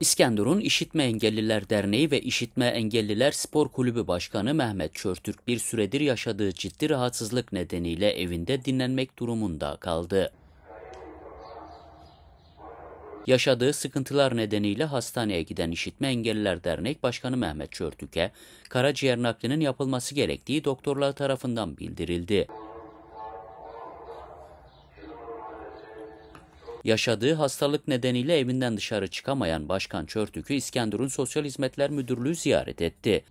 İskenderun İşitme Engelliler Derneği ve İşitme Engelliler Spor Kulübü Başkanı Mehmet Çörtürk bir süredir yaşadığı ciddi rahatsızlık nedeniyle evinde dinlenmek durumunda kaldı. Yaşadığı sıkıntılar nedeniyle hastaneye giden İşitme Engelliler Dernek Başkanı Mehmet Çörtük'e karaciğer naklinin yapılması gerektiği doktorlar tarafından bildirildi. Yaşadığı hastalık nedeniyle evinden dışarı çıkamayan Başkan Çörtük'ü İskenderun Sosyal Hizmetler Müdürlüğü ziyaret etti.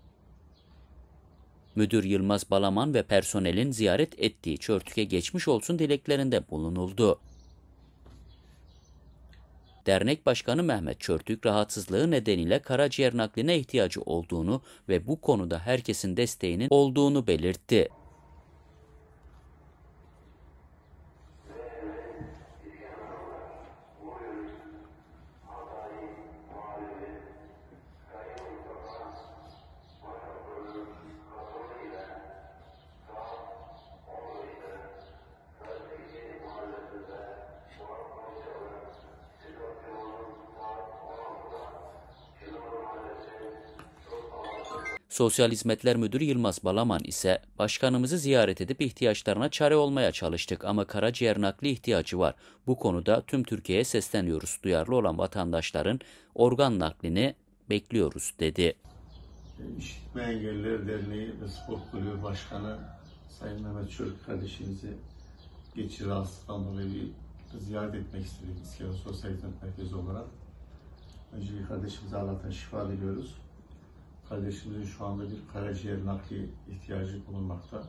Müdür Yılmaz Balaman ve personelin ziyaret ettiği Çörtük'e geçmiş olsun dileklerinde bulunuldu. Dernek Başkanı Mehmet Çörtük rahatsızlığı nedeniyle karaciğer nakline ihtiyacı olduğunu ve bu konuda herkesin desteğinin olduğunu belirtti. Sosyal Hizmetler Müdürü Yılmaz Balaman ise başkanımızı ziyaret edip ihtiyaçlarına çare olmaya çalıştık ama karaciğer nakli ihtiyacı var. Bu konuda tüm Türkiye'ye sesleniyoruz. Duyarlı olan vatandaşların organ naklini bekliyoruz dedi. İşitme Engelliler Derneği ve Spor Kulübü Başkanı Sayın Mehmet Çörük kardeşimizi geçici rahatsızlıktan dolayı bir ziyaret etmek istedik İskele Sosyal Hizmet Merkezi olarak. Öncelikle kardeşimize Allah'tan şifa diliyoruz. Kardeşimizin şu anda bir karaciğer nakli ihtiyacı bulunmakta.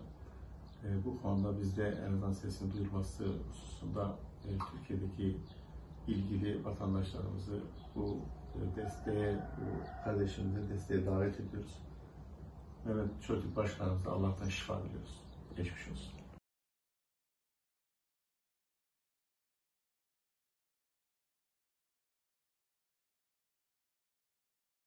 E, bu konuda bizde en sesini duyurması hususunda e, Türkiye'deki ilgili vatandaşlarımızı bu e, desteğe, bu kardeşimize desteğe davet ediyoruz. Mehmet Çocuk Başkanımıza Allah'tan şifa diliyoruz. Geçmiş olsun.